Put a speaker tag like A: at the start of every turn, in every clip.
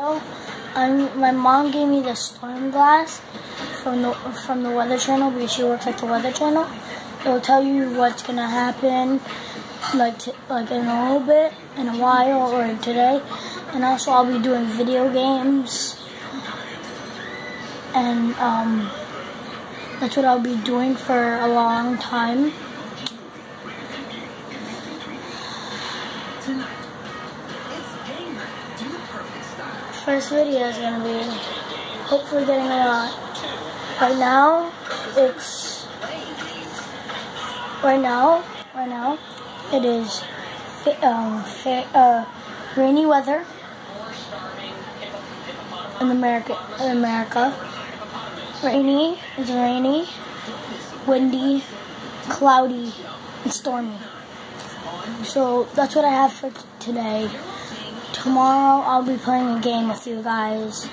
A: I'm, my mom gave me the storm glass from the from the Weather Channel because she works at the Weather Channel. It'll tell you what's gonna happen, like like in a little bit, in a while, or today. And also, I'll be doing video games, and um, that's what I'll be doing for a long time. First video is gonna be hopefully getting a lot. Right now, it's right now, right now, it is um, uh, rainy weather in America. In America, rainy is rainy, windy, cloudy, and stormy. So that's what I have for today. Tomorrow I'll be playing a game with you guys.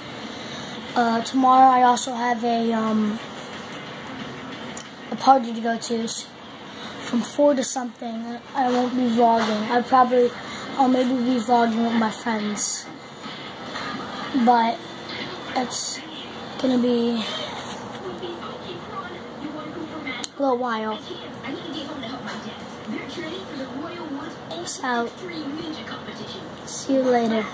A: Uh, tomorrow I also have a um, a party to go to from four to something. I won't be vlogging. I probably I'll maybe be vlogging with my friends, but it's gonna be a little while. Out. See you later.